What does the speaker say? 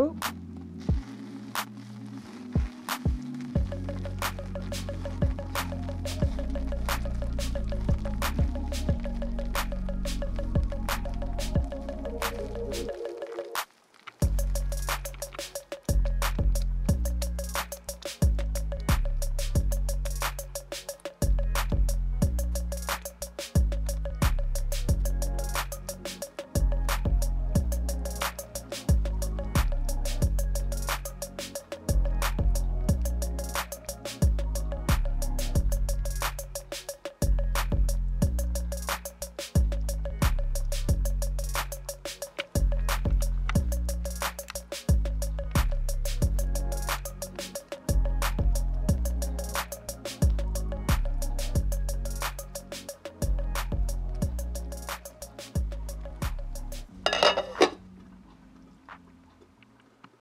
Boop.